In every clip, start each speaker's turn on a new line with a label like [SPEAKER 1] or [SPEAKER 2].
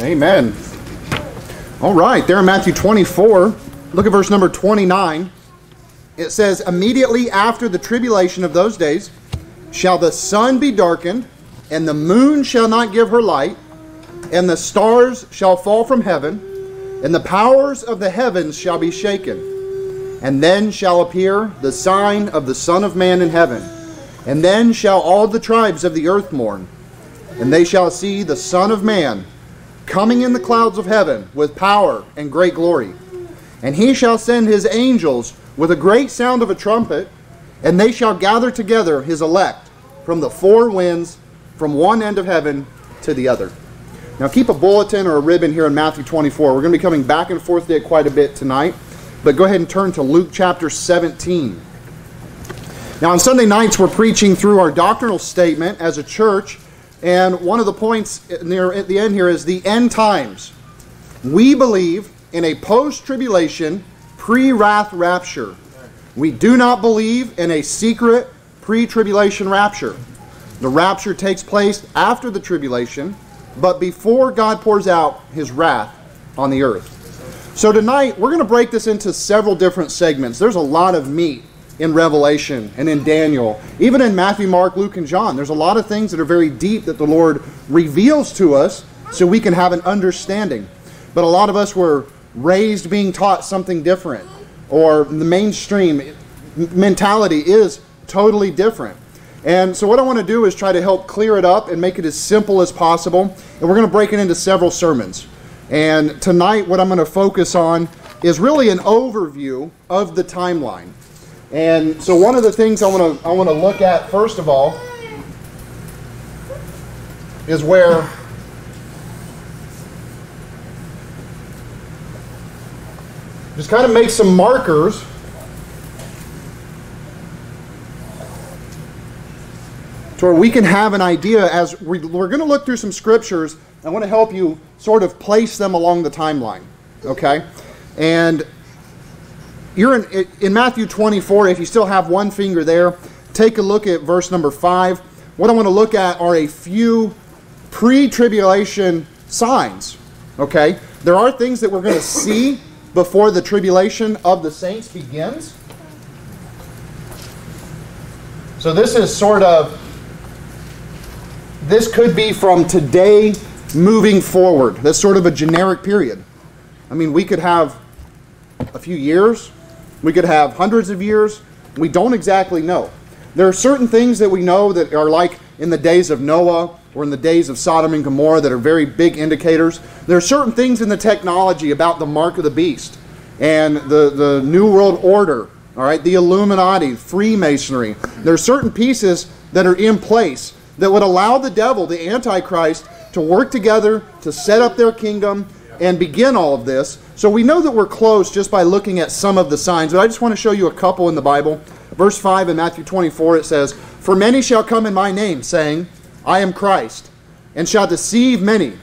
[SPEAKER 1] Amen. All right, there in Matthew 24, look at verse number 29. It says, Immediately after the tribulation of those days shall the sun be darkened, and the moon shall not give her light, and the stars shall fall from heaven, and the powers of the heavens shall be shaken. And then shall appear the sign of the Son of Man in heaven. And then shall all the tribes of the earth mourn, and they shall see the Son of Man coming in the clouds of heaven with power and great glory. And he shall send his angels with a great sound of a trumpet, and they shall gather together his elect from the four winds, from one end of heaven to the other. Now keep a bulletin or a ribbon here in Matthew 24. We're going to be coming back and forth to it quite a bit tonight, but go ahead and turn to Luke chapter 17. Now on Sunday nights, we're preaching through our doctrinal statement as a church and one of the points near at the end here is the end times. We believe in a post tribulation, pre wrath rapture. We do not believe in a secret pre tribulation rapture. The rapture takes place after the tribulation, but before God pours out his wrath on the earth. So tonight, we're going to break this into several different segments. There's a lot of meat in Revelation and in Daniel, even in Matthew, Mark, Luke, and John. There's a lot of things that are very deep that the Lord reveals to us so we can have an understanding. But a lot of us were raised being taught something different, or the mainstream mentality is totally different. And so, what I want to do is try to help clear it up and make it as simple as possible. And we're going to break it into several sermons. And tonight, what I'm going to focus on is really an overview of the timeline. And so one of the things I want to I want to look at first of all is where just kind of make some markers to where we can have an idea as we, we're going to look through some scriptures. I want to help you sort of place them along the timeline, okay? And you're in, in Matthew 24, if you still have one finger there, take a look at verse number 5. What I want to look at are a few pre tribulation signs. Okay? There are things that we're going to see before the tribulation of the saints begins. So this is sort of this could be from today moving forward. That's sort of a generic period. I mean, we could have a few years, we could have hundreds of years. We don't exactly know. There are certain things that we know that are like in the days of Noah or in the days of Sodom and Gomorrah that are very big indicators. There are certain things in the technology about the mark of the beast and the, the New World Order, all right, the Illuminati, Freemasonry. There are certain pieces that are in place that would allow the devil, the Antichrist, to work together to set up their kingdom and begin all of this. So we know that we're close just by looking at some of the signs, but I just want to show you a couple in the Bible. Verse 5 in Matthew 24, it says, For many shall come in my name, saying, I am Christ, and shall deceive many.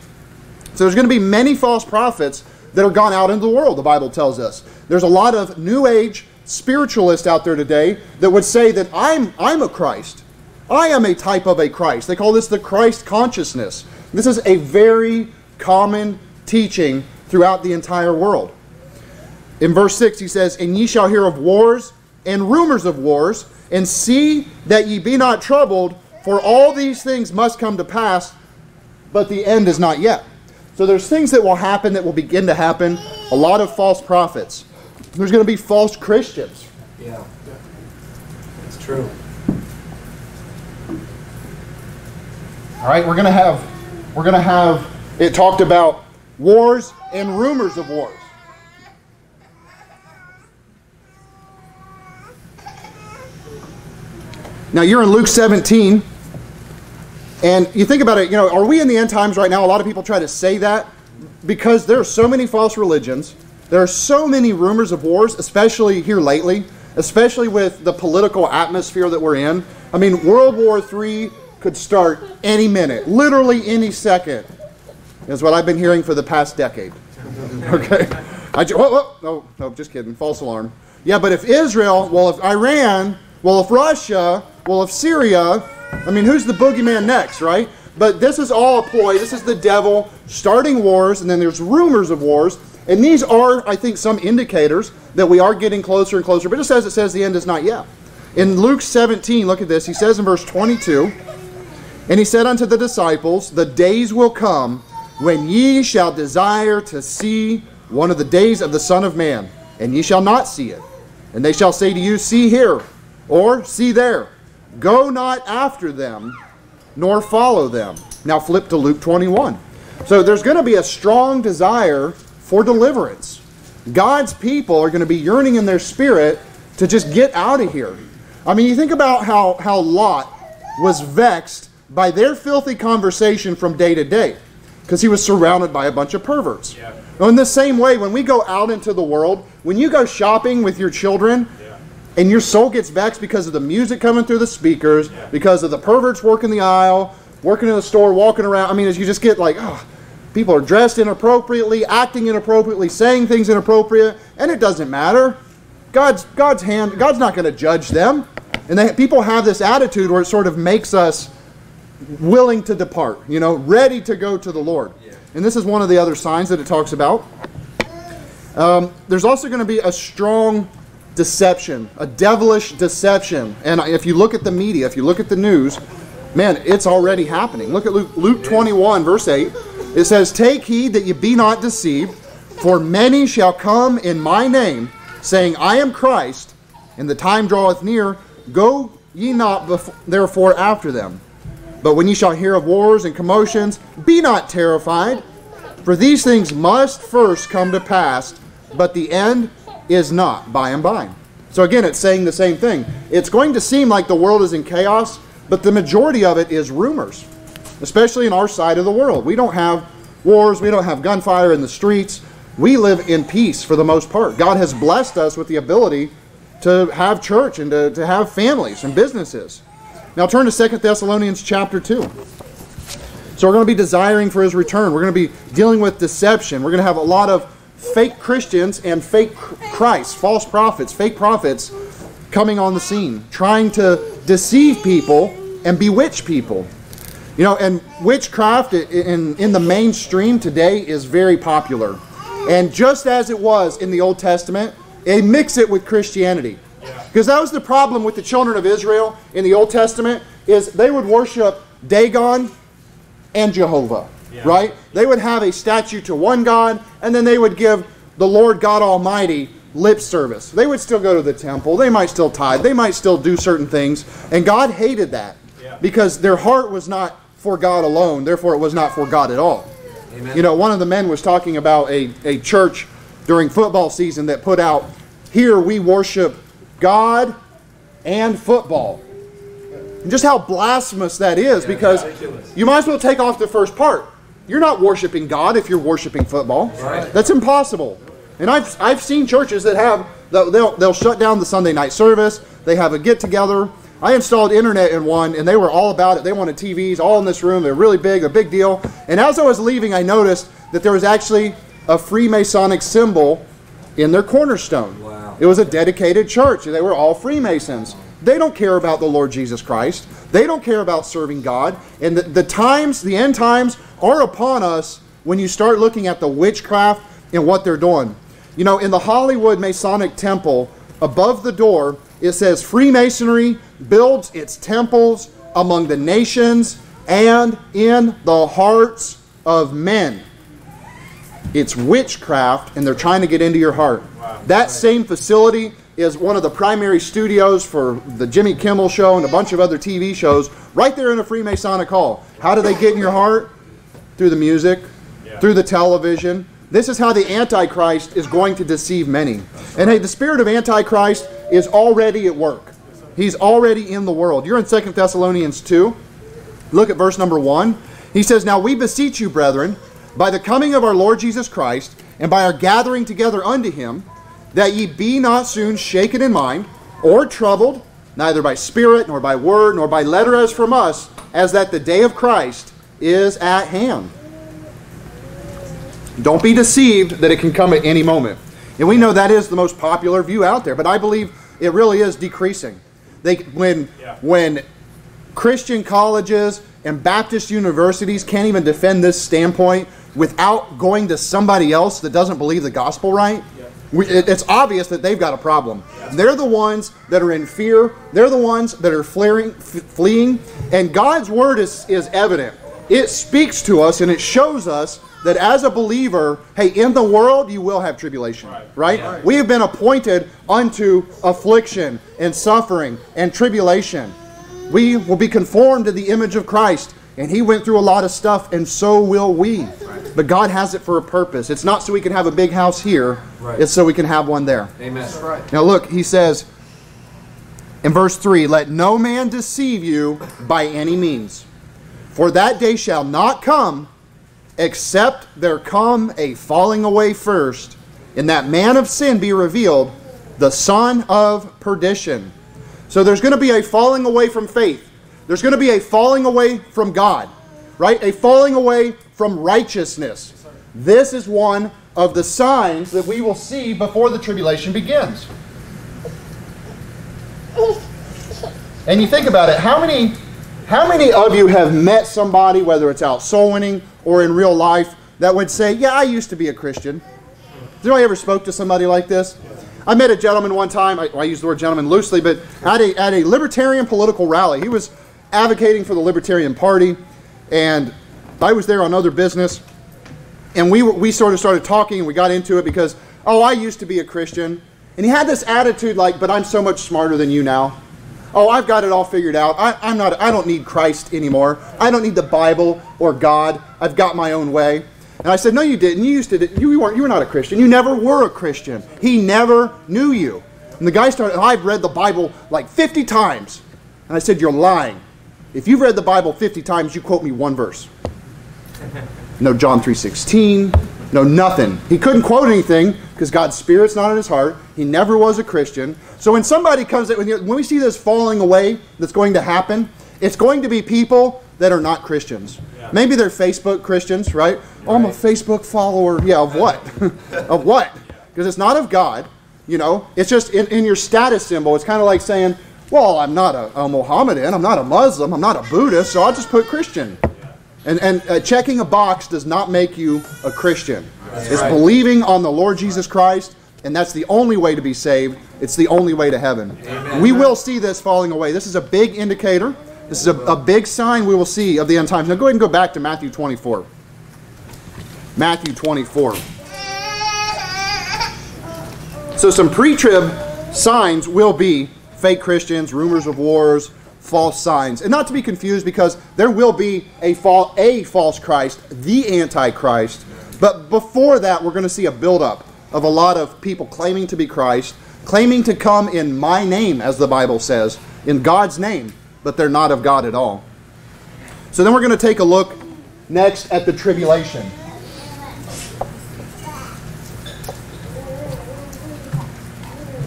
[SPEAKER 1] So there's going to be many false prophets that are gone out into the world, the Bible tells us. There's a lot of New Age spiritualists out there today that would say that I'm, I'm a Christ. I am a type of a Christ. They call this the Christ consciousness. This is a very common teaching throughout the entire world. In verse 6, he says, And ye shall hear of wars and rumors of wars, and see that ye be not troubled, for all these things must come to pass, but the end is not yet. So there's things that will happen that will begin to happen. A lot of false prophets. There's going to be false Christians. Yeah, that's true. All right, we're going to have, we're going to have, it talked about wars and rumors of wars. Now you're in Luke 17, and you think about it, you know, are we in the end times right now? A lot of people try to say that because there are so many false religions. There are so many rumors of wars, especially here lately, especially with the political atmosphere that we're in. I mean, World War III could start any minute, literally any second is what I've been hearing for the past decade. Okay? I ju- oh, no, no, just kidding. False alarm. Yeah, but if Israel, well, if Iran, well, if Russia, well, if Syria, I mean, who's the boogeyman next, right? But this is all a ploy. This is the devil starting wars, and then there's rumors of wars. And these are, I think, some indicators that we are getting closer and closer. But just as it says, the end is not yet. In Luke 17, look at this. He says in verse 22, And he said unto the disciples, The days will come when ye shall desire to see one of the days of the Son of Man, and ye shall not see it. And they shall say to you, See here, or See there. Go not after them, nor follow them. Now flip to Luke 21. So there's going to be a strong desire for deliverance. God's people are going to be yearning in their spirit to just get out of here. I mean, you think about how, how Lot was vexed by their filthy conversation from day to day because he was surrounded by a bunch of perverts. Yeah. In the same way, when we go out into the world, when you go shopping with your children, yeah. and your soul gets vexed because of the music coming through the speakers, yeah. because of the perverts working the aisle, working in the store, walking around. I mean, as you just get like, oh, people are dressed inappropriately, acting inappropriately, saying things inappropriate, and it doesn't matter. God's God's hand. God's not going to judge them, and they, people have this attitude where it sort of makes us willing to depart, you know, ready to go to the Lord. Yeah. And this is one of the other signs that it talks about. Um, there's also going to be a strong deception, a devilish deception. And if you look at the media, if you look at the news, man, it's already happening. Look at Luke, Luke 21, verse 8. It says, Take heed that you be not deceived, for many shall come in my name, saying, I am Christ, and the time draweth near. Go ye not therefore after them. But when ye shall hear of wars and commotions, be not terrified, for these things must first come to pass, but the end is not by and by. So again, it's saying the same thing. It's going to seem like the world is in chaos, but the majority of it is rumors, especially in our side of the world. We don't have wars, we don't have gunfire in the streets. We live in peace for the most part. God has blessed us with the ability to have church and to, to have families and businesses. Now turn to Second Thessalonians chapter 2. So we're going to be desiring for his return. We're going to be dealing with deception. We're going to have a lot of fake Christians and fake Christ, false prophets, fake prophets coming on the scene, trying to deceive people and bewitch people. You know, and witchcraft in, in the mainstream today is very popular. And just as it was in the Old Testament, they mix it with Christianity. Because that was the problem with the children of Israel in the Old Testament is they would worship Dagon and Jehovah, yeah. right? They would have a statue to one God, and then they would give the Lord God Almighty lip service. They would still go to the temple. They might still tithe. They might still do certain things. And God hated that yeah. because their heart was not for God alone. Therefore, it was not for God at all. Amen. You know, one of the men was talking about a, a church during football season that put out, Here we worship God and football. And just how blasphemous that is because you might as well take off the first part. You're not worshiping God if you're worshiping football. Right. That's impossible. And I've, I've seen churches that have, they'll, they'll shut down the Sunday night service, they have a get together. I installed internet in one and they were all about it. They wanted TVs all in this room. They're really big, a big deal. And as I was leaving, I noticed that there was actually a Freemasonic symbol in their cornerstone. It was a dedicated church. They were all Freemasons. They don't care about the Lord Jesus Christ. They don't care about serving God. And the, the times, the end times, are upon us when you start looking at the witchcraft and what they're doing. You know, in the Hollywood Masonic Temple, above the door, it says Freemasonry builds its temples among the nations and in the hearts of men it's witchcraft, and they're trying to get into your heart. Wow. That same facility is one of the primary studios for the Jimmy Kimmel Show and a bunch of other TV shows, right there in a Freemasonic hall. How do they get in your heart? Through the music, yeah. through the television. This is how the Antichrist is going to deceive many. And hey, the spirit of Antichrist is already at work. He's already in the world. You're in Second Thessalonians 2. Look at verse number 1. He says, Now we beseech you, brethren, by the coming of our Lord Jesus Christ, and by our gathering together unto him, that ye be not soon shaken in mind, or troubled, neither by spirit, nor by word, nor by letter as from us, as that the day of Christ is at hand. Don't be deceived that it can come at any moment. And we know that is the most popular view out there, but I believe it really is decreasing. They, when, yeah. when Christian colleges and Baptist universities can't even defend this standpoint without going to somebody else that doesn't believe the gospel right, yeah. we, it, it's obvious that they've got a problem. Yeah. They're the ones that are in fear. They're the ones that are flaring, f- fleeing. And God's word is, is evident. It speaks to us and it shows us that as a believer, hey, in the world you will have tribulation, right? right? Yeah. We have been appointed unto affliction and suffering and tribulation. We will be conformed to the image of Christ. And he went through a lot of stuff, and so will we. But God has it for a purpose. It's not so we can have a big house here, right. it's so we can have one there. Amen. Right. Now, look, he says in verse 3 Let no man deceive you by any means, for that day shall not come except there come a falling away first, and that man of sin be revealed, the son of perdition. So there's going to be a falling away from faith. There's going to be a falling away from God, right? A falling away from righteousness. This is one of the signs that we will see before the tribulation begins. And you think about it, how many how many of you have met somebody whether it's out soul winning or in real life that would say, "Yeah, I used to be a Christian." Did I ever spoke to somebody like this? I met a gentleman one time. I, well, I use the word gentleman loosely, but at a, at a libertarian political rally, he was advocating for the Libertarian Party, and I was there on other business, and we, were, we sort of started talking and we got into it because, oh, I used to be a Christian. And he had this attitude like, but I'm so much smarter than you now. Oh, I've got it all figured out. I, I'm not, I don't need Christ anymore. I don't need the Bible or God. I've got my own way. And I said, No, you didn't. You used to. You weren't. You were not a Christian. You never were a Christian. He never knew you. And the guy started. I've read the Bible like 50 times. And I said, You're lying. If you've read the Bible 50 times, you quote me one verse no John 3.16, no nothing. He couldn't quote anything because God's Spirit's not in his heart. He never was a Christian. So when somebody comes, when we see this falling away that's going to happen, it's going to be people that are not Christians. Yeah. Maybe they're Facebook Christians, right? right? Oh, I'm a Facebook follower. Yeah, of what? of what? Because it's not of God, you know? It's just in, in your status symbol. It's kind of like saying, well, I'm not a, a Mohammedan, I'm not a Muslim, I'm not a Buddhist, so I'll just put Christian. And, and uh, checking a box does not make you a Christian. That's it's right. believing on the Lord Jesus Christ, and that's the only way to be saved. It's the only way to heaven. Amen. We will see this falling away. This is a big indicator. This is a, a big sign we will see of the end times. Now go ahead and go back to Matthew 24. Matthew 24. So some pre-trib signs will be fake Christians, rumors of wars, false signs. And not to be confused because there will be a, fall, a false Christ, the Antichrist. But before that, we're going to see a buildup of a lot of people claiming to be Christ, claiming to come in my name, as the Bible says, in God's name, but they're not of God at all. So then we're going to take a look next at the tribulation.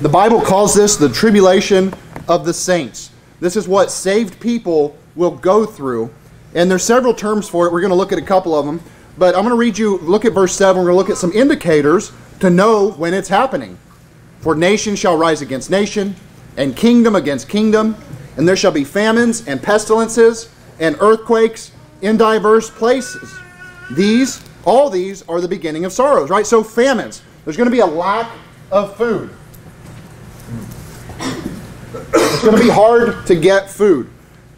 [SPEAKER 1] The Bible calls this the tribulation of the saints. This is what saved people will go through. And there's several terms for it. We're going to look at a couple of them. But I'm going to read you, look at verse 7. We're going to look at some indicators to know when it's happening. For nation shall rise against nation, and kingdom against kingdom, and there shall be famines and pestilences and earthquakes in diverse places. These, all these, are the beginning of sorrows, right? So, famines. There's going to be a lack of food. It's going to be hard to get food.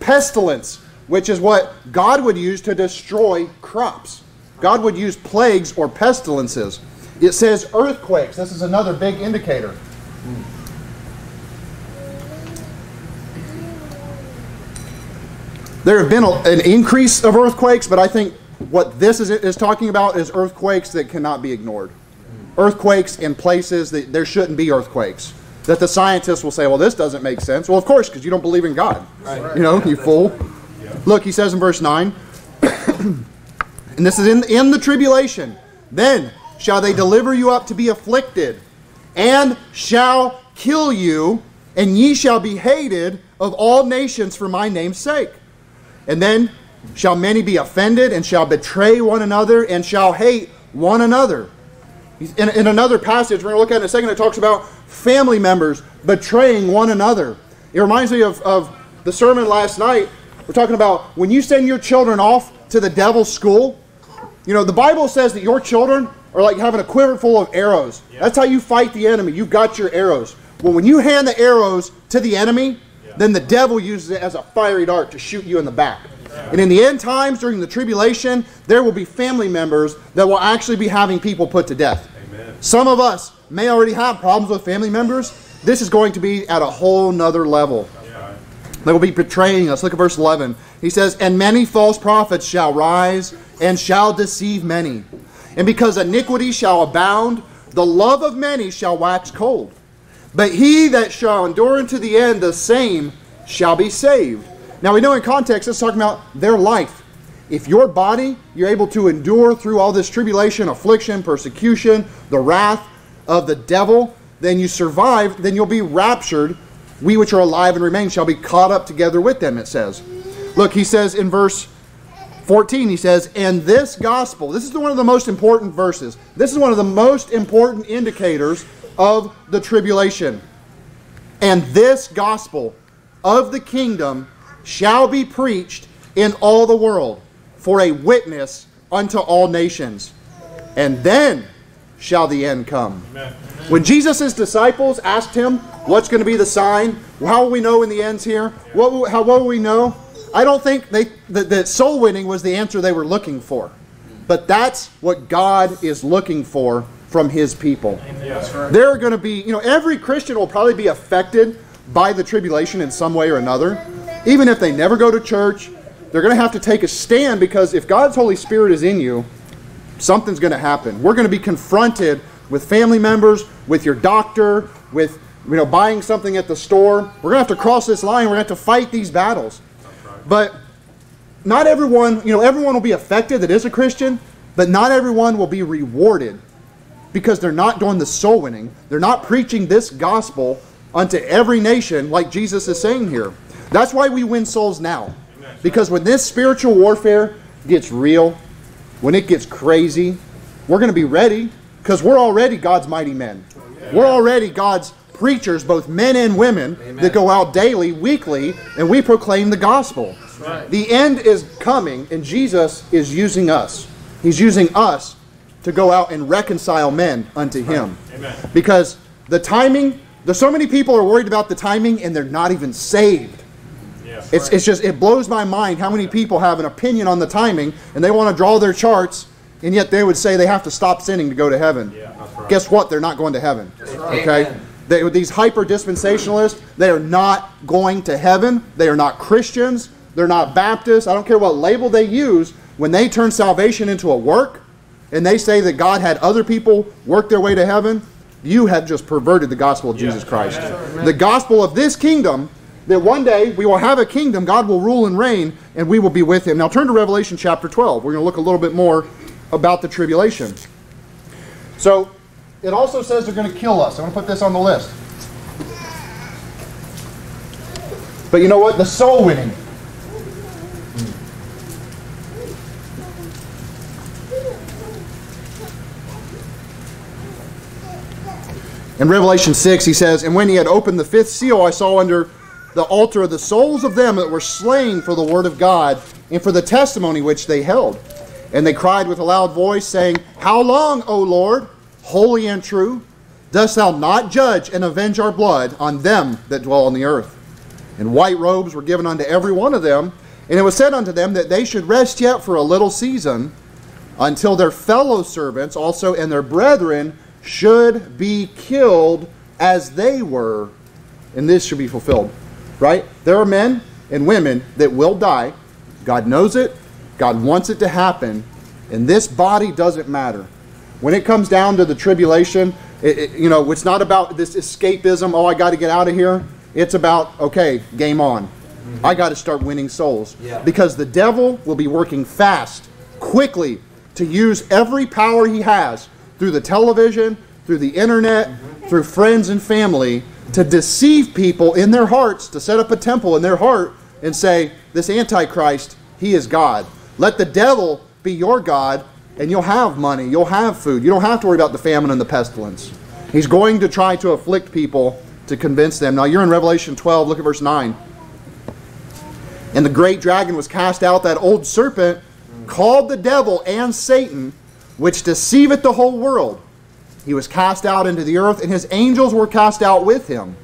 [SPEAKER 1] Pestilence, which is what God would use to destroy crops. God would use plagues or pestilences. It says earthquakes. This is another big indicator. There have been a, an increase of earthquakes, but I think what this is, is talking about is earthquakes that cannot be ignored. Earthquakes in places that there shouldn't be earthquakes that the scientists will say, well, this doesn't make sense. Well, of course, because you don't believe in God. Right. You know, yeah, you fool. Right. Yeah. Look, he says in verse 9, and this is in, in the tribulation, then shall they deliver you up to be afflicted, and shall kill you, and ye shall be hated of all nations for my name's sake. And then shall many be offended, and shall betray one another, and shall hate one another. In, in another passage, we're going to look at in a second, it talks about family members betraying one another. It reminds me of, of the sermon last night. We're talking about when you send your children off to the devil's school. You know, the Bible says that your children are like having a quiver full of arrows. Yeah. That's how you fight the enemy. You've got your arrows. Well, when you hand the arrows to the enemy, yeah. then the devil uses it as a fiery dart to shoot you in the back. Yeah. And in the end times, during the tribulation, there will be family members that will actually be having people put to death. Some of us may already have problems with family members. This is going to be at a whole nother level. They will be betraying us. Look at verse 11. He says, And many false prophets shall rise and shall deceive many. And because iniquity shall abound, the love of many shall wax cold. But he that shall endure unto the end, the same shall be saved. Now we know in context, it's talking about their life if your body, you're able to endure through all this tribulation, affliction, persecution, the wrath of the devil, then you survive, then you'll be raptured. We which are alive and remain shall be caught up together with them, it says. Look, he says in verse 14, he says, And this gospel, this is one of the most important verses. This is one of the most important indicators of the tribulation. And this gospel of the kingdom shall be preached in all the world for a witness unto all nations. And then shall the end come. Amen. When Jesus' disciples asked him, What's going to be the sign? How will we know in the end's here? What, how will we know? I don't think they, that, that soul winning was the answer they were looking for. But that's what God is looking for from his people. Amen. They're going to be, you know, every Christian will probably be affected by the tribulation in some way or another. Even if they never go to church, they're going to have to take a stand because if God's Holy Spirit is in you, something's going to happen. We're going to be confronted with family members, with your doctor, with you know buying something at the store. We're going to have to cross this line. We're going to have to fight these battles. But not everyone, you know, everyone will be affected that is a Christian, but not everyone will be rewarded because they're not doing the soul winning. They're not preaching this gospel unto every nation like Jesus is saying here. That's why we win souls now. Because when this spiritual warfare gets real, when it gets crazy, we're going to be ready because we're already God's mighty men. We're already God's preachers, both men and women, Amen. that go out daily, weekly, and we proclaim the gospel. Right. The end is coming, and Jesus is using us. He's using us to go out and reconcile men unto Him. Because the timing, there's so many people are worried about the timing, and they're not even saved. It's, it's just, it blows my mind how many people have an opinion on the timing and they want to draw their charts and yet they would say they have to stop sinning to go to heaven. Yeah, right. Guess what? They're not going to heaven. Right. Okay? They, these hyper dispensationalists, they are not going to heaven. They are not Christians. They're not Baptists. I don't care what label they use. When they turn salvation into a work and they say that God had other people work their way to heaven, you have just perverted the gospel of yeah. Jesus Christ. Yeah. The gospel of this kingdom that one day we will have a kingdom, God will rule and reign, and we will be with him. Now turn to Revelation chapter 12. We're going to look a little bit more about the tribulation. So it also says they're going to kill us. I'm going to put this on the list. But you know what? The soul winning. In Revelation 6, he says, And when he had opened the fifth seal, I saw under the altar of the souls of them that were slain for the word of God and for the testimony which they held. And they cried with a loud voice, saying, How long, O Lord, holy and true, dost thou not judge and avenge our blood on them that dwell on the earth? And white robes were given unto every one of them. And it was said unto them that they should rest yet for a little season until their fellow servants also and their brethren should be killed as they were. And this should be fulfilled right? There are men and women that will die. God knows it. God wants it to happen. And this body doesn't matter. When it comes down to the tribulation, it, it, you know, it's not about this escapism, oh, I got to get out of here. It's about, okay, game on. Mm -hmm. I got to start winning souls. Yeah. Because the devil will be working fast, quickly, to use every power he has through the television, through the internet, mm -hmm. through friends and family to deceive people in their hearts, to set up a temple in their heart and say, This Antichrist, he is God. Let the devil be your God, and you'll have money, you'll have food. You don't have to worry about the famine and the pestilence. He's going to try to afflict people to convince them. Now, you're in Revelation 12, look at verse 9. And the great dragon was cast out, that old serpent, called the devil and Satan, which deceiveth the whole world. He was cast out into the earth, and his angels were cast out with him.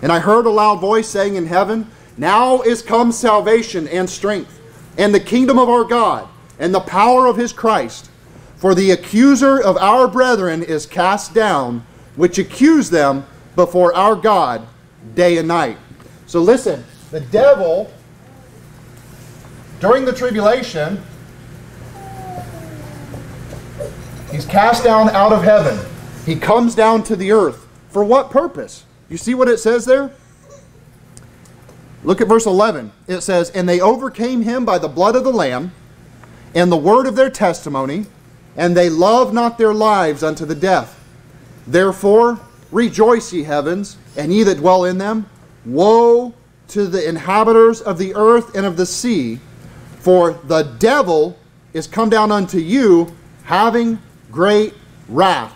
[SPEAKER 1] And I heard a loud voice saying in heaven, Now is come salvation and strength, and the kingdom of our God, and the power of his Christ. For the accuser of our brethren is cast down, which accused them before our God day and night. So listen, the devil, during the tribulation, he's cast down out of heaven. He comes down to the earth. For what purpose? You see what it says there? Look at verse 11. It says, And they overcame him by the blood of the Lamb and the word of their testimony, and they loved not their lives unto the death. Therefore, rejoice, ye heavens, and ye that dwell in them. Woe to the inhabitants of the earth and of the sea, for the devil is come down unto you, having great wrath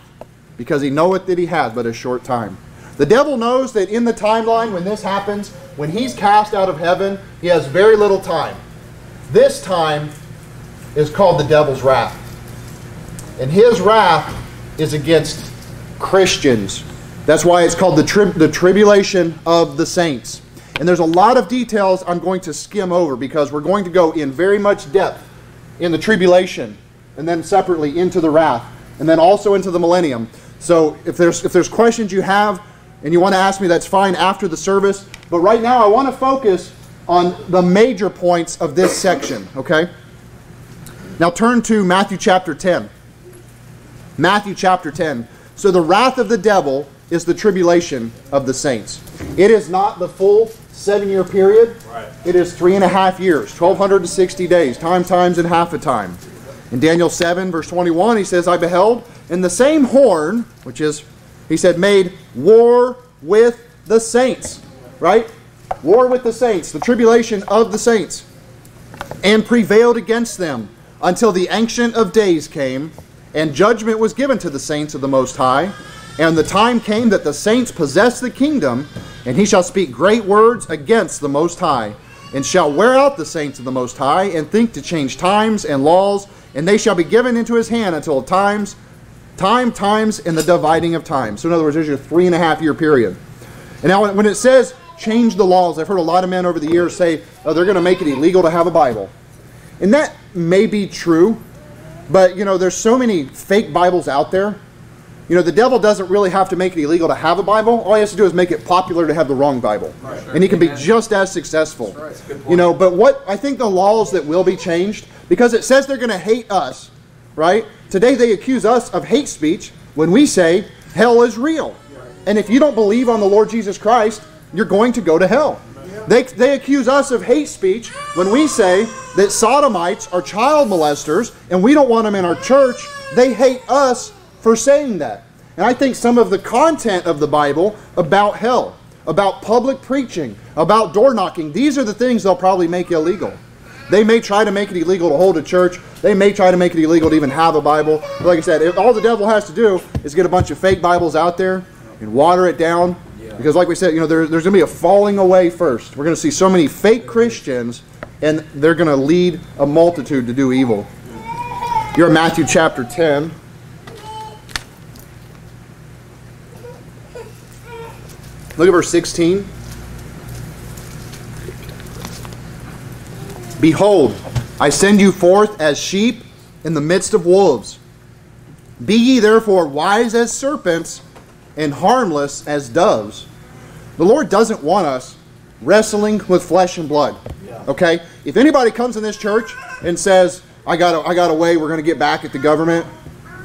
[SPEAKER 1] because he knoweth that he hath but a short time. The devil knows that in the timeline when this happens, when he's cast out of heaven, he has very little time. This time is called the devil's wrath. And his wrath is against Christians. That's why it's called the, the tribulation of the saints. And there's a lot of details I'm going to skim over because we're going to go in very much depth in the tribulation and then separately into the wrath and then also into the millennium. So if there's, if there's questions you have and you want to ask me, that's fine after the service. But right now I want to focus on the major points of this section, okay? Now turn to Matthew chapter 10. Matthew chapter 10. So the wrath of the devil is the tribulation of the saints. It is not the full seven year period. Right. It is three and a half years, 1,260 days, time, times, and half a time. In Daniel 7, verse 21, he says, I beheld and the same horn, which is, he said, made war with the saints, right? War with the saints, the tribulation of the saints, and prevailed against them until the Ancient of Days came, and judgment was given to the saints of the Most High. And the time came that the saints possessed the kingdom, and he shall speak great words against the Most High, and shall wear out the saints of the Most High, and think to change times and laws, and they shall be given into his hand until times Time, times, and the dividing of time. So in other words, there's your three and a half year period. And now when it says change the laws, I've heard a lot of men over the years say oh, they're going to make it illegal to have a Bible. And that may be true, but you know, there's so many fake Bibles out there. You know, the devil doesn't really have to make it illegal to have a Bible. All he has to do is make it popular to have the wrong Bible. Right. And he can be just as successful. Right. You know, but what I think the laws that will be changed, because it says they're going to hate us, right? Today they accuse us of hate speech when we say hell is real. And if you don't believe on the Lord Jesus Christ, you're going to go to hell. They, they accuse us of hate speech when we say that sodomites are child molesters and we don't want them in our church. They hate us for saying that. And I think some of the content of the Bible about hell, about public preaching, about door knocking, these are the things they'll probably make illegal. They may try to make it illegal to hold a church. They may try to make it illegal to even have a Bible. But like I said, if, all the devil has to do is get a bunch of fake Bibles out there and water it down. Yeah. Because like we said, you know, there, there's going to be a falling away first. We're going to see so many fake Christians, and they're going to lead a multitude to do evil. You're in Matthew chapter 10. Look at verse 16. Behold, I send you forth as sheep in the midst of wolves. Be ye therefore wise as serpents and harmless as doves. The Lord doesn't want us wrestling with flesh and blood. Okay? If anybody comes in this church and says, I got a, I got a way we're going to get back at the government,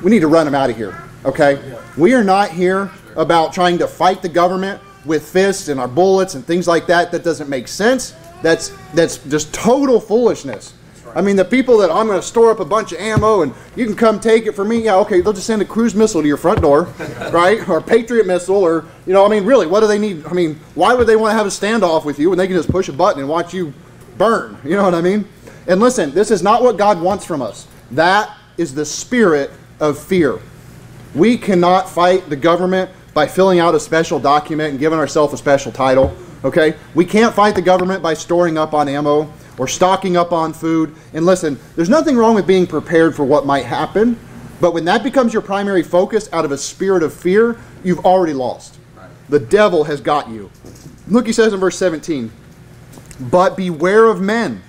[SPEAKER 1] we need to run them out of here. Okay? We are not here about trying to fight the government with fists and our bullets and things like that. That doesn't make sense that's that's just total foolishness. I mean, the people that I'm going to store up a bunch of ammo and you can come take it from me. Yeah, okay, they'll just send a cruise missile to your front door, right? Or Patriot missile, or you know, I mean, really, what do they need? I mean, why would they want to have a standoff with you when they can just push a button and watch you burn? You know what I mean? And listen, this is not what God wants from us. That is the spirit of fear. We cannot fight the government by filling out a special document and giving ourselves a special title. Okay? We can't fight the government by storing up on ammo or stocking up on food. And listen, there's nothing wrong with being prepared for what might happen, but when that becomes your primary focus out of a spirit of fear, you've already lost. The devil has got you. Look, he says in verse 17, but beware of men,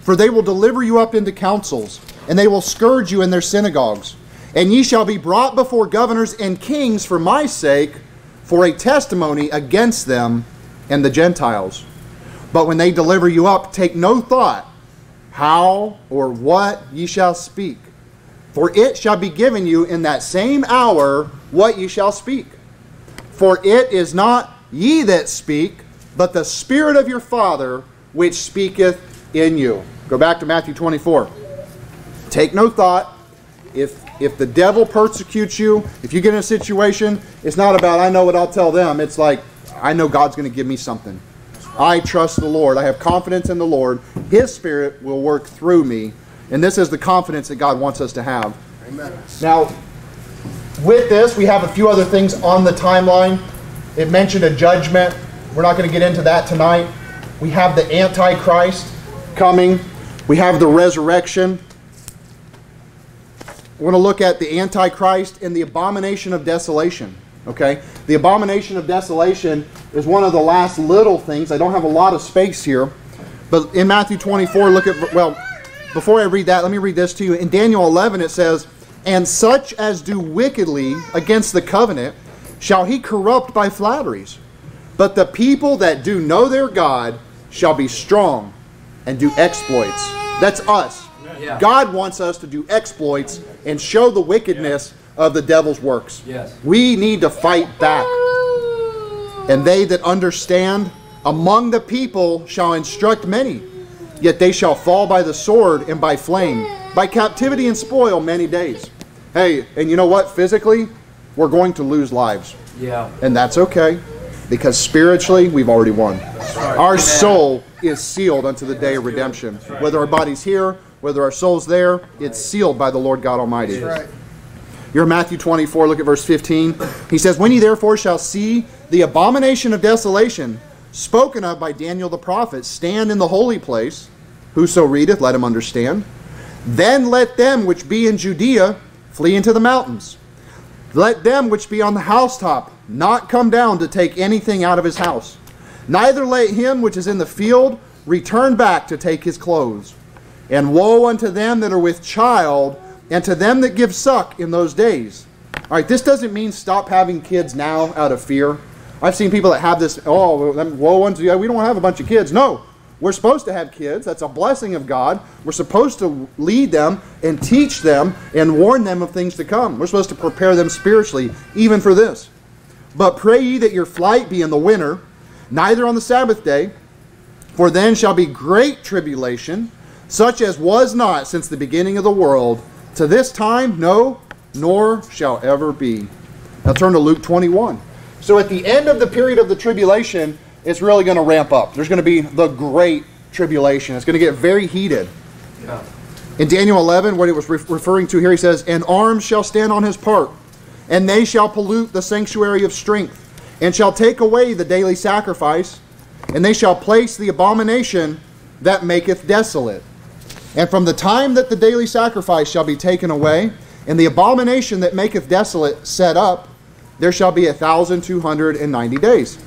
[SPEAKER 1] for they will deliver you up into councils, and they will scourge you in their synagogues. And ye shall be brought before governors and kings for my sake, for a testimony against them and the Gentiles. But when they deliver you up, take no thought how or what ye shall speak. For it shall be given you in that same hour what ye shall speak. For it is not ye that speak, but the Spirit of your Father which speaketh in you. Go back to Matthew 24. Take no thought. If, if the devil persecutes you, if you get in a situation, it's not about, I know what I'll tell them. It's like, I know God's going to give me something. I trust the Lord. I have confidence in the Lord. His Spirit will work through me. And this is the confidence that God wants us to have. Amen. Now, with this, we have a few other things on the timeline. It mentioned a judgment. We're not going to get into that tonight. We have the Antichrist coming, we have the resurrection. We're going to look at the Antichrist and the abomination of desolation. Okay? The abomination of desolation is one of the last little things. I don't have a lot of space here. But in Matthew 24, look at, well, before I read that, let me read this to you. In Daniel 11, it says, And such as do wickedly against the covenant shall he corrupt by flatteries. But the people that do know their God shall be strong and do exploits. That's us. Yeah. God wants us to do exploits and show the wickedness of the devil's works. Yes. We need to fight back. And they that understand among the people shall instruct many, yet they shall fall by the sword and by flame, by captivity and spoil many days. Hey, and you know what? Physically, we're going to lose lives. Yeah. And that's okay because spiritually we've already won. Right. Our Amen. soul is sealed unto the day of redemption. Right. Whether our body's here, whether our soul's there, it's sealed by the Lord God Almighty. You're Matthew 24, look at verse 15. He says, When ye therefore shall see the abomination of desolation spoken of by Daniel the prophet stand in the holy place, whoso readeth, let him understand. Then let them which be in Judea flee into the mountains. Let them which be on the housetop not come down to take anything out of his house. Neither let him which is in the field return back to take his clothes. And woe unto them that are with child and to them that give suck in those days. All right, this doesn't mean stop having kids now out of fear. I've seen people that have this, oh, woe unto you, we don't have a bunch of kids. No, we're supposed to have kids. That's a blessing of God. We're supposed to lead them and teach them and warn them of things to come. We're supposed to prepare them spiritually, even for this. But pray ye that your flight be in the winter, neither on the Sabbath day, for then shall be great tribulation, such as was not since the beginning of the world to this time, no, nor shall ever be. Now turn to Luke 21. So at the end of the period of the tribulation, it's really going to ramp up. There's going to be the great tribulation. It's going to get very heated. Yeah. In Daniel 11, what he was re- referring to here, he says, "And arms shall stand on his part, and they shall pollute the sanctuary of strength, and shall take away the daily sacrifice, and they shall place the abomination that maketh desolate. And from the time that the daily sacrifice shall be taken away, and the abomination that maketh desolate set up, there shall be a thousand two hundred and ninety days.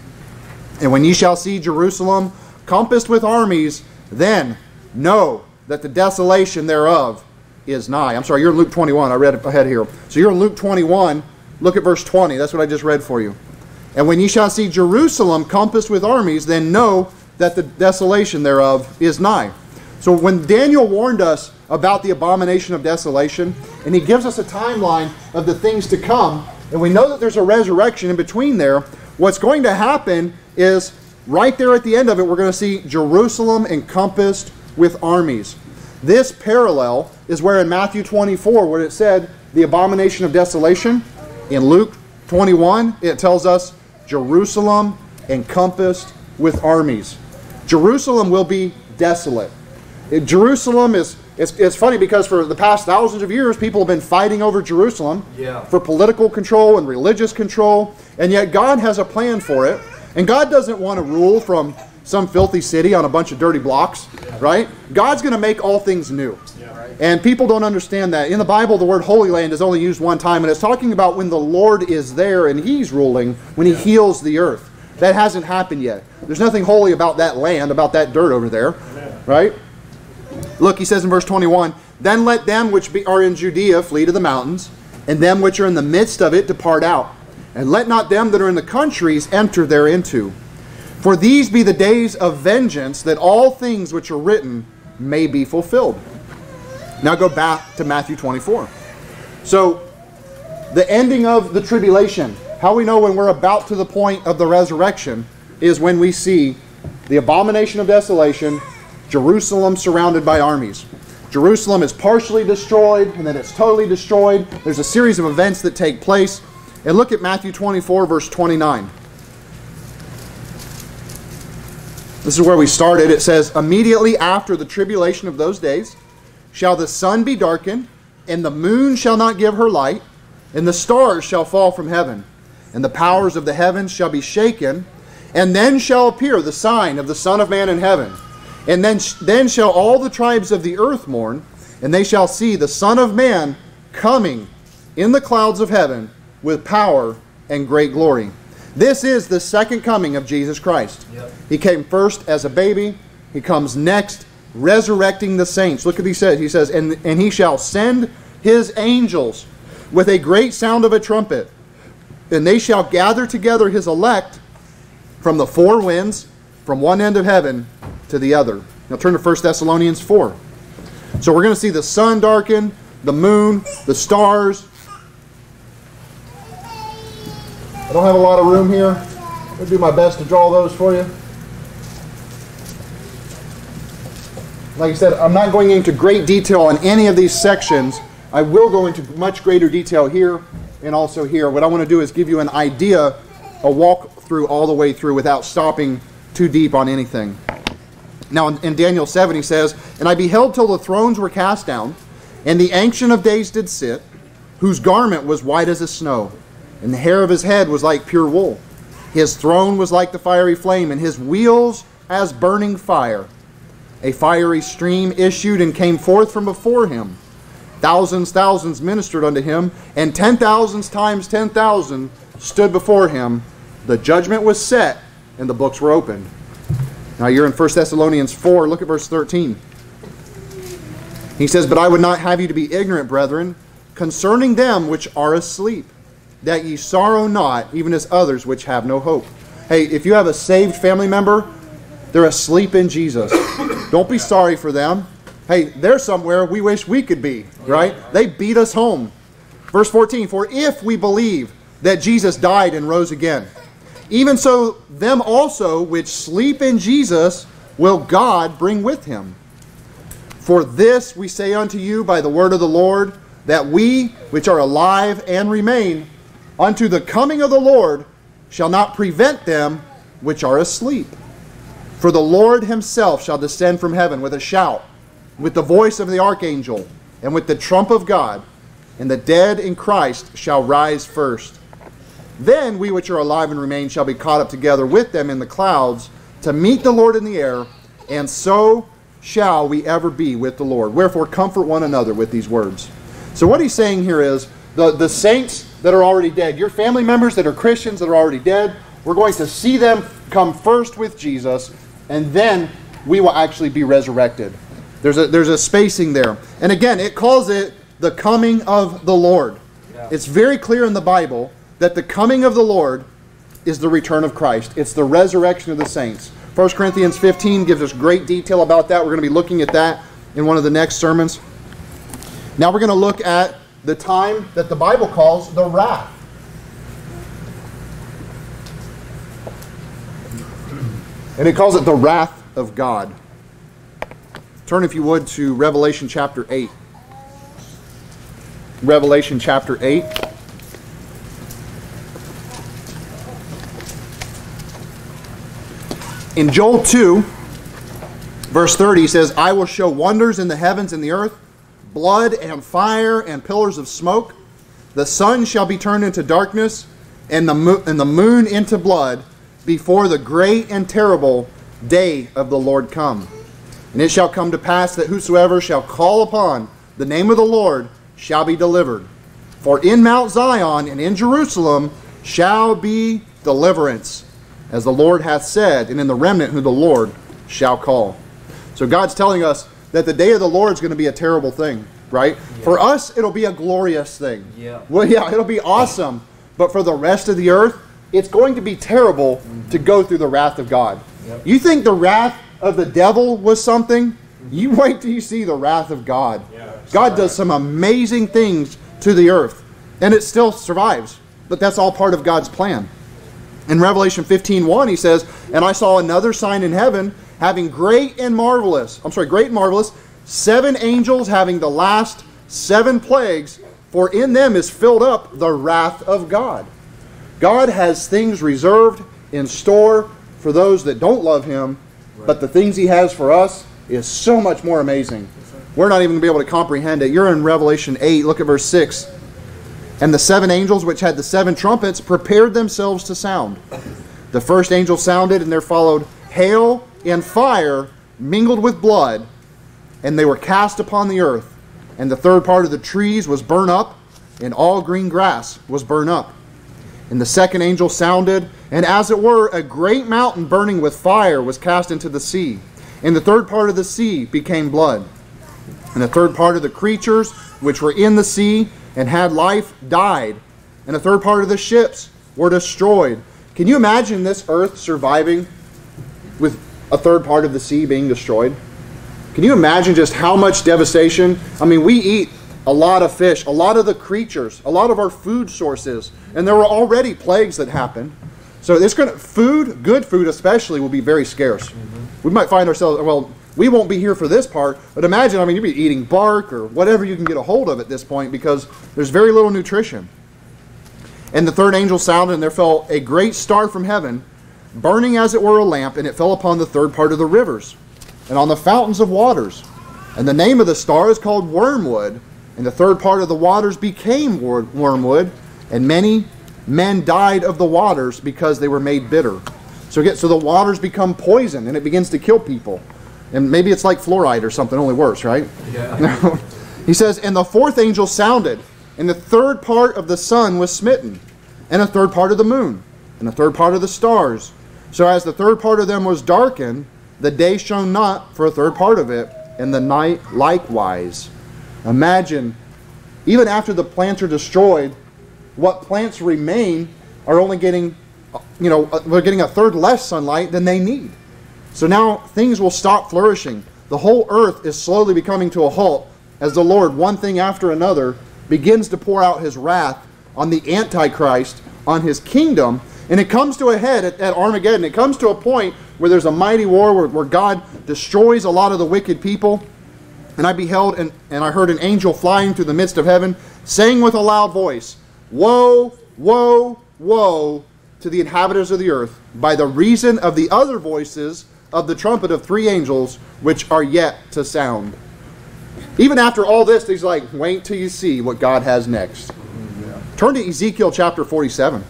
[SPEAKER 1] And when ye shall see Jerusalem compassed with armies, then know that the desolation thereof is nigh. I'm sorry, you're in Luke 21. I read ahead here. So you're in Luke 21. Look at verse 20. That's what I just read for you. And when ye shall see Jerusalem compassed with armies, then know that the desolation thereof is nigh. So when Daniel warned us about the abomination of desolation, and he gives us a timeline of the things to come, and we know that there's a resurrection in between there, what's going to happen is right there at the end of it, we're going to see Jerusalem encompassed with armies. This parallel is where in Matthew 24, where it said the abomination of desolation, in Luke 21, it tells us Jerusalem encompassed with armies. Jerusalem will be desolate. It, Jerusalem is, it's, it's funny because for the past thousands of years, people have been fighting over Jerusalem yeah. for political control and religious control, and yet God has a plan for it. And God doesn't want to rule from some filthy city on a bunch of dirty blocks, yeah. right? God's going to make all things new. Yeah, right. And people don't understand that. In the Bible, the word Holy Land is only used one time, and it's talking about when the Lord is there and He's ruling, when He yeah. heals the earth. That hasn't happened yet. There's nothing holy about that land, about that dirt over there, right? Look, he says in verse 21 Then let them which be, are in Judea flee to the mountains, and them which are in the midst of it depart out. And let not them that are in the countries enter thereinto. For these be the days of vengeance, that all things which are written may be fulfilled. Now go back to Matthew 24. So, the ending of the tribulation, how we know when we're about to the point of the resurrection, is when we see the abomination of desolation Jerusalem surrounded by armies. Jerusalem is partially destroyed and then it's totally destroyed. There's a series of events that take place. And look at Matthew 24, verse 29. This is where we started. It says, Immediately after the tribulation of those days, shall the sun be darkened, and the moon shall not give her light, and the stars shall fall from heaven, and the powers of the heavens shall be shaken, and then shall appear the sign of the Son of Man in heaven. And then, then shall all the tribes of the earth mourn, and they shall see the Son of Man coming in the clouds of heaven with power and great glory. This is the second coming of Jesus Christ. Yep. He came first as a baby, he comes next resurrecting the saints. Look at he says. He says, and, and he shall send his angels with a great sound of a trumpet, and they shall gather together his elect from the four winds, from one end of heaven to the other. Now turn to 1 Thessalonians 4. So we're going to see the sun darken, the moon, the stars. I don't have a lot of room here. I'm going to do my best to draw those for you. Like I said, I'm not going into great detail on any of these sections. I will go into much greater detail here and also here. What I want to do is give you an idea, a walk through all the way through without stopping too deep on anything. Now in Daniel 7, he says, And I beheld till the thrones were cast down, and the Ancient of Days did sit, whose garment was white as the snow, and the hair of his head was like pure wool. His throne was like the fiery flame, and his wheels as burning fire. A fiery stream issued and came forth from before him. Thousands, thousands ministered unto him, and ten thousands times ten thousand stood before him. The judgment was set, and the books were opened. Now you're in 1 Thessalonians 4. Look at verse 13. He says, But I would not have you to be ignorant, brethren, concerning them which are asleep, that ye sorrow not, even as others which have no hope. Hey, if you have a saved family member, they're asleep in Jesus. Don't be sorry for them. Hey, they're somewhere we wish we could be, right? They beat us home. Verse 14 For if we believe that Jesus died and rose again, even so, them also which sleep in Jesus will God bring with him. For this we say unto you by the word of the Lord, that we which are alive and remain unto the coming of the Lord shall not prevent them which are asleep. For the Lord himself shall descend from heaven with a shout, with the voice of the archangel, and with the trump of God, and the dead in Christ shall rise first. Then we which are alive and remain shall be caught up together with them in the clouds to meet the Lord in the air, and so shall we ever be with the Lord. Wherefore, comfort one another with these words. So, what he's saying here is the, the saints that are already dead, your family members that are Christians that are already dead, we're going to see them come first with Jesus, and then we will actually be resurrected. There's a, there's a spacing there. And again, it calls it the coming of the Lord. Yeah. It's very clear in the Bible that the coming of the Lord is the return of Christ, it's the resurrection of the saints. 1 Corinthians 15 gives us great detail about that. We're going to be looking at that in one of the next sermons. Now we're going to look at the time that the Bible calls the wrath. And it calls it the wrath of God. Turn, if you would, to Revelation chapter 8. Revelation chapter 8. In Joel 2, verse 30, he says, I will show wonders in the heavens and the earth, blood and fire and pillars of smoke. The sun shall be turned into darkness and the, mo- and the moon into blood before the great and terrible day of the Lord come. And it shall come to pass that whosoever shall call upon the name of the Lord shall be delivered. For in Mount Zion and in Jerusalem shall be deliverance as the Lord hath said, and in the remnant who the Lord shall call. So God's telling us that the day of the Lord is going to be a terrible thing, right? Yeah. For us, it'll be a glorious thing. Yeah. Well, yeah, it'll be awesome. But for the rest of the earth, it's going to be terrible mm-hmm. to go through the wrath of God. Yep. You think the wrath of the devil was something? You wait till you see the wrath of God. Yeah, God does some amazing things to the earth, and it still survives. But that's all part of God's plan. In Revelation 15 1, he says, And I saw another sign in heaven, having great and marvelous, I'm sorry, great and marvelous, seven angels having the last seven plagues, for in them is filled up the wrath of God. God has things reserved in store for those that don't love Him, but the things He has for us is so much more amazing. We're not even going to be able to comprehend it. You're in Revelation 8, look at verse 6. And the seven angels which had the seven trumpets prepared themselves to sound. The first angel sounded, and there followed hail and fire mingled with blood, and they were cast upon the earth. And the third part of the trees was burned up, and all green grass was burned up. And the second angel sounded, and as it were, a great mountain burning with fire was cast into the sea. And the third part of the sea became blood. And the third part of the creatures which were in the sea and had life died, and a third part of the ships were destroyed. Can you imagine this earth surviving with a third part of the sea being destroyed? Can you imagine just how much devastation? I mean, we eat a lot of fish, a lot of the creatures, a lot of our food sources, and there were already plagues that happened. So this going to food, good food especially, will be very scarce. Mm-hmm. We might find ourselves well, we won't be here for this part, but imagine, I mean, you'd be eating bark or whatever you can get a hold of at this point because there's very little nutrition. And the third angel sounded, and there fell a great star from heaven, burning as it were a lamp, and it fell upon the third part of the rivers, and on the fountains of waters. And the name of the star is called Wormwood, and the third part of the waters became wormwood, and many men died of the waters because they were made bitter. So, again, so the waters become poison, and it begins to kill people. And maybe it's like fluoride or something, only worse, right? Yeah. he says, And the fourth angel sounded, and the third part of the sun was smitten, and a third part of the moon, and a third part of the stars. So as the third part of them was darkened, the day shone not for a third part of it, and the night likewise. Imagine, even after the plants are destroyed, what plants remain are only getting, you know, we're uh, getting a third less sunlight than they need. So now things will stop flourishing. The whole earth is slowly becoming to a halt as the Lord, one thing after another, begins to pour out his wrath on the Antichrist, on his kingdom. And it comes to a head at, at Armageddon. It comes to a point where there's a mighty war where, where God destroys a lot of the wicked people. And I beheld and, and I heard an angel flying through the midst of heaven, saying with a loud voice, Woe, woe, woe to the inhabitants of the earth, by the reason of the other voices of the trumpet of three angels which are yet to sound. Even after all this, he's like, wait till you see what God has next. Yeah. Turn to Ezekiel chapter 47.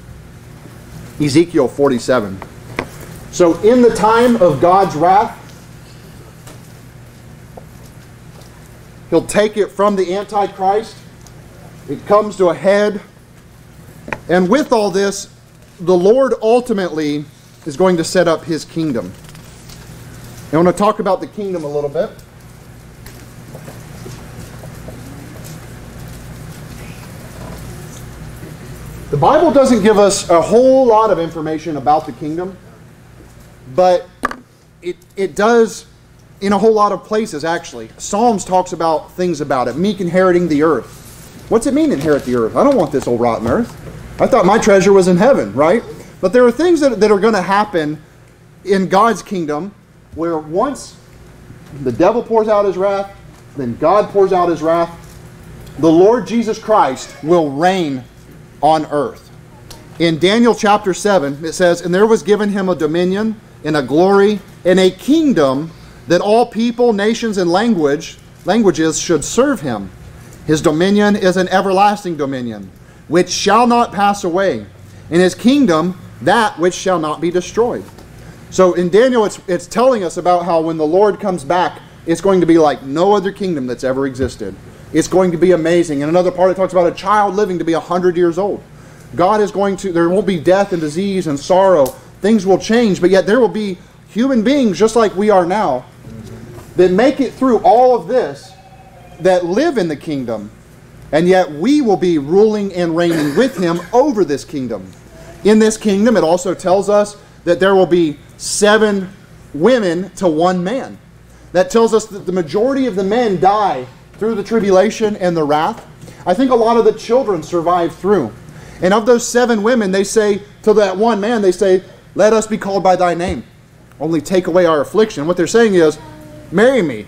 [SPEAKER 1] Ezekiel 47. So, in the time of God's wrath, he'll take it from the Antichrist. It comes to a head. And with all this, the Lord ultimately is going to set up his kingdom. I want to talk about the kingdom a little bit. The Bible doesn't give us a whole lot of information about the kingdom, but it, it does in a whole lot of places, actually. Psalms talks about things about it. Meek inheriting the earth. What's it mean, inherit the earth? I don't want this old rotten earth. I thought my treasure was in heaven, right? But there are things that, that are going to happen in God's kingdom where once the devil pours out his wrath, then God pours out his wrath, the Lord Jesus Christ will reign on earth. In Daniel chapter 7, it says, And there was given him a dominion and a glory and a kingdom that all people, nations, and language, languages should serve him. His dominion is an everlasting dominion, which shall not pass away, and his kingdom that which shall not be destroyed. So in Daniel, it's, it's telling us about how when the Lord comes back, it's going to be like no other kingdom that's ever existed. It's going to be amazing. In another part, it talks about a child living to be 100 years old. God is going to, there won't be death and disease and sorrow. Things will change, but yet there will be human beings just like we are now that make it through all of this that live in the kingdom. And yet we will be ruling and reigning with him over this kingdom. In this kingdom, it also tells us that there will be seven women to one man. That tells us that the majority of the men die through the tribulation and the wrath. I think a lot of the children survive through. And of those seven women, they say to that one man, they say, Let us be called by thy name. Only take away our affliction. What they're saying is, Marry me.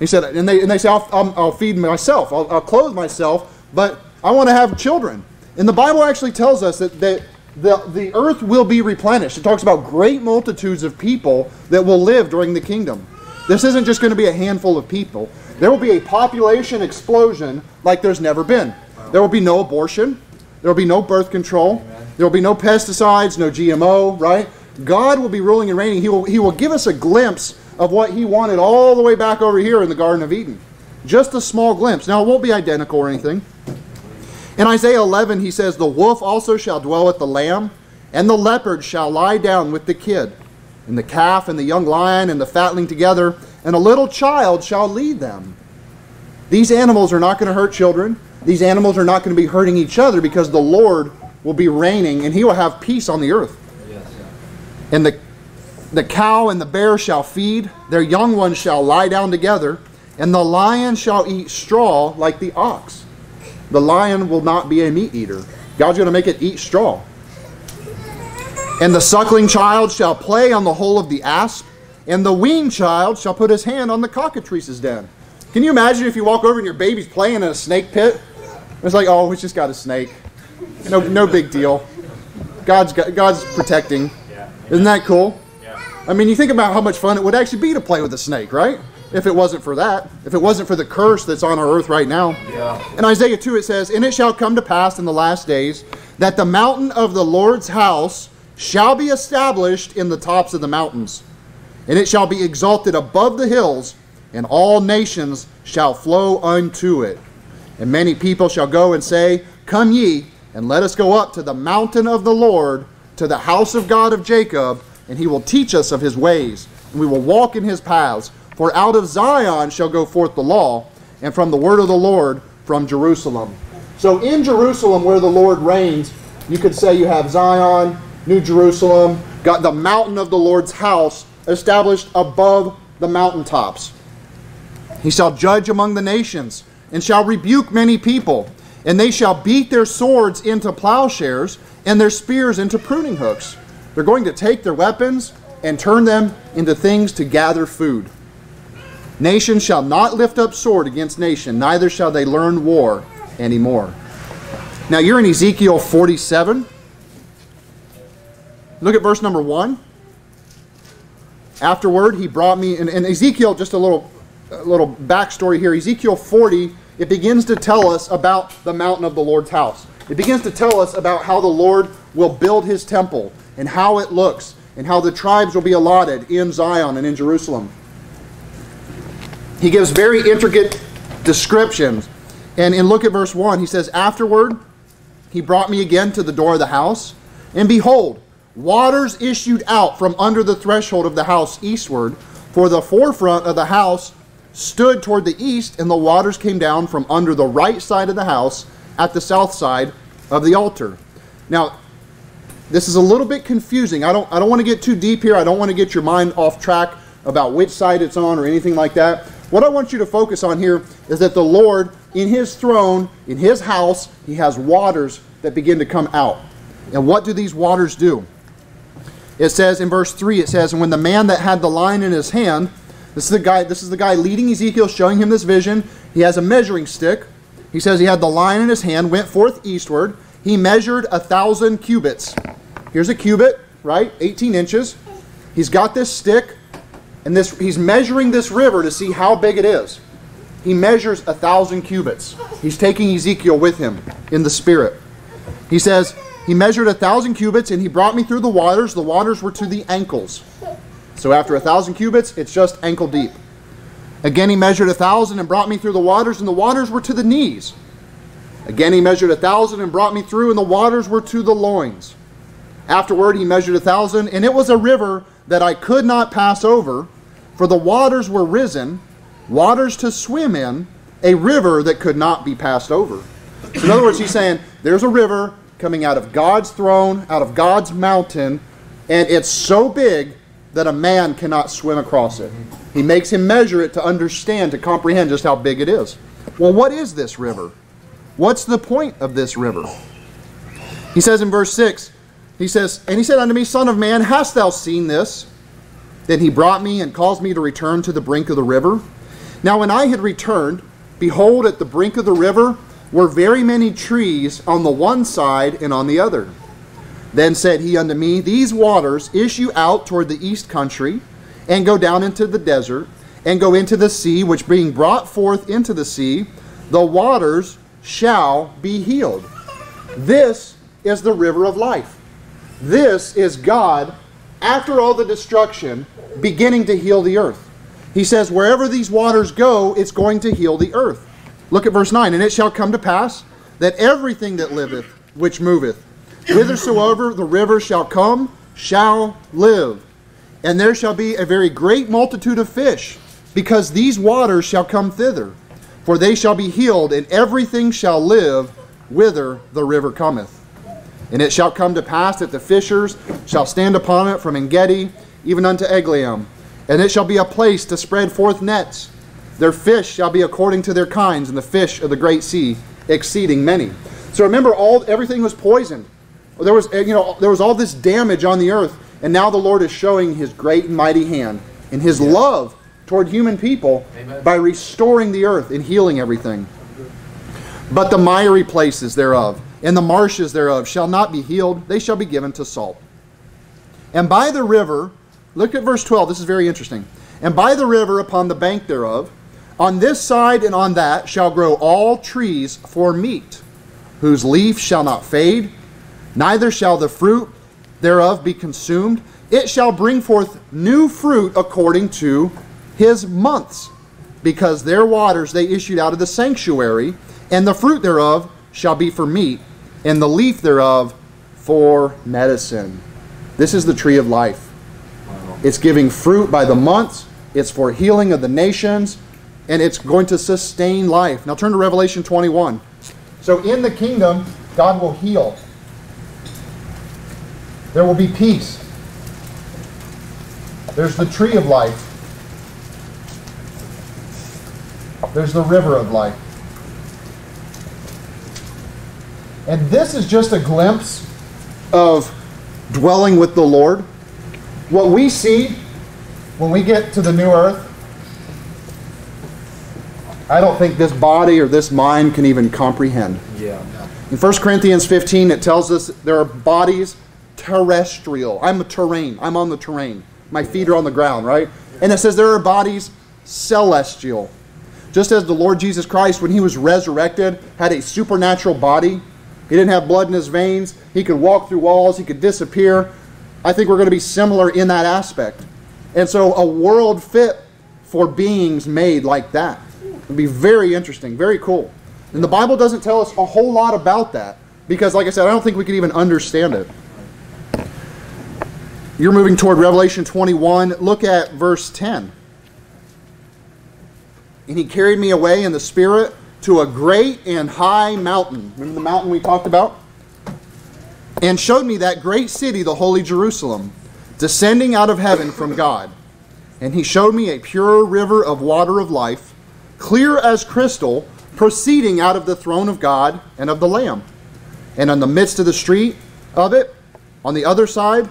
[SPEAKER 1] He said, and they, and they say, I'll, I'll, I'll feed myself, I'll, I'll clothe myself, but I want to have children. And the Bible actually tells us that, that the, the earth will be replenished. It talks about great multitudes of people that will live during the kingdom. This isn't just going to be a handful of people. There will be a population explosion like there's never been. There will be no abortion. There will be no birth control. There will be no pesticides, no GMO, right? God will be ruling and reigning. He will, he will give us a glimpse of what He wanted all the way back over here in the Garden of Eden. Just a small glimpse. Now, it won't be identical or anything, in Isaiah 11, he says, The wolf also shall dwell with the lamb, and the leopard shall lie down with the kid, and the calf and the young lion and the fatling together, and a little child shall lead them. These animals are not going to hurt children. These animals are not going to be hurting each other because the Lord will be reigning and he will have peace on the earth. Yes. And the, the cow and the bear shall feed, their young ones shall lie down together, and the lion shall eat straw like the ox. The lion will not be a meat eater. God's going to make it eat straw. And the suckling child shall play on the hole of the asp, and the weaned child shall put his hand on the cockatrice's den. Can you imagine if you walk over and your baby's playing in a snake pit? It's like, oh, we just got a snake. No, no big deal. God's, God's protecting. Isn't that cool? I mean, you think about how much fun it would actually be to play with a snake, right? if it wasn't for that, if it wasn't for the curse that's on our earth right now. Yeah. In Isaiah 2, it says, And it shall come to pass in the last days that the mountain of the Lord's house shall be established in the tops of the mountains, and it shall be exalted above the hills, and all nations shall flow unto it. And many people shall go and say, Come ye, and let us go up to the mountain of the Lord, to the house of God of Jacob, and he will teach us of his ways, and we will walk in his paths. For out of Zion shall go forth the law, and from the word of the Lord from Jerusalem. So in Jerusalem, where the Lord reigns, you could say you have Zion, New Jerusalem, got the mountain of the Lord's house established above the mountaintops. He shall judge among the nations and shall rebuke many people, and they shall beat their swords into plowshares and their spears into pruning hooks. They're going to take their weapons and turn them into things to gather food. Nation shall not lift up sword against nation, neither shall they learn war anymore. Now you're in Ezekiel 47. Look at verse number 1. Afterward, he brought me, and, and Ezekiel, just a little, a little backstory here. Ezekiel 40, it begins to tell us about the mountain of the Lord's house. It begins to tell us about how the Lord will build his temple and how it looks and how the tribes will be allotted in Zion and in Jerusalem. He gives very intricate descriptions. And, in look at verse 1. He says, Afterward, he brought me again to the door of the house, and behold, waters issued out from under the threshold of the house eastward, for the forefront of the house stood toward the east, and the waters came down from under the right side of the house at the south side of the altar. Now, this is a little bit confusing. I don't, I don't want to get too deep here. I don't want to get your mind off track about which side it's on or anything like that. What I want you to focus on here is that the Lord, in his throne, in his house, he has waters that begin to come out. And what do these waters do? It says in verse 3, it says, And when the man that had the line in his hand, this is the guy, this is the guy leading Ezekiel, showing him this vision. He has a measuring stick. He says he had the line in his hand, went forth eastward. He measured a thousand cubits. Here's a cubit, right? 18 inches. He's got this stick. And this, he's measuring this river to see how big it is. He measures a thousand cubits. He's taking Ezekiel with him in the spirit. He says, He measured a thousand cubits, and he brought me through the waters. The waters were to the ankles. So after a thousand cubits, it's just ankle deep. Again, he measured a thousand and brought me through the waters, and the waters were to the knees. Again, he measured a thousand and brought me through, and the waters were to the loins. Afterward, he measured a thousand, and it was a river that I could not pass over, for the waters were risen, waters to swim in, a river that could not be passed over. So in other words, he's saying there's a river coming out of God's throne, out of God's mountain, and it's so big that a man cannot swim across it. He makes him measure it to understand, to comprehend just how big it is. Well, what is this river? What's the point of this river? He says in verse 6 he says, And he said unto me, Son of man, hast thou seen this? Then he brought me and caused me to return to the brink of the river. Now when I had returned, behold, at the brink of the river were very many trees on the one side and on the other. Then said he unto me, These waters issue out toward the east country, and go down into the desert, and go into the sea, which being brought forth into the sea, the waters shall be healed. This is the river of life. This is God, after all the destruction, beginning to heal the earth. He says, Wherever these waters go, it's going to heal the earth. Look at verse 9. And it shall come to pass that everything that liveth, which moveth, whithersoever the river shall come, shall live. And there shall be a very great multitude of fish, because these waters shall come thither. For they shall be healed, and everything shall live whither the river cometh. And it shall come to pass that the fishers shall stand upon it from Engedi even unto Eneglaim. And it shall be a place to spread forth nets. Their fish shall be according to their kinds, and the fish of the great sea exceeding many. So remember, all everything was poisoned. There was, you know, there was all this damage on the earth, and now the Lord is showing His great and mighty hand and His yes. love toward human people Amen. by restoring the earth and healing everything. But the miry places thereof and the marshes thereof shall not be healed, they shall be given to salt. And by the river, look at verse 12, this is very interesting. And by the river upon the bank thereof, on this side and on that shall grow all trees for meat, whose leaf shall not fade, neither shall the fruit thereof be consumed. It shall bring forth new fruit according to his months, because their waters they issued out of the sanctuary, and the fruit thereof shall be for meat and the leaf thereof for medicine. This is the tree of life. It's giving fruit by the months, it's for healing of the nations, and it's going to sustain life. Now turn to Revelation 21. So in the kingdom, God will heal. There will be peace. There's the tree of life. There's the river of life. And this is just a glimpse of dwelling with the Lord. What we see when we get to the new earth, I don't think this body or this mind can even comprehend. Yeah. In 1 Corinthians 15, it tells us there are bodies terrestrial. I'm a terrain. I'm on the terrain. My feet are on the ground, right? And it says there are bodies celestial. Just as the Lord Jesus Christ, when he was resurrected, had a supernatural body, he didn't have blood in his veins. He could walk through walls. He could disappear. I think we're going to be similar in that aspect. And so a world fit for beings made like that. would be very interesting, very cool. And the Bible doesn't tell us a whole lot about that because, like I said, I don't think we could even understand it. You're moving toward Revelation 21. Look at verse 10. And he carried me away in the Spirit to a great and high mountain. Remember the mountain we talked about? And showed me that great city, the holy Jerusalem, descending out of heaven from God. And he showed me a pure river of water of life, clear as crystal, proceeding out of the throne of God and of the Lamb. And on the midst of the street of it, on the other side,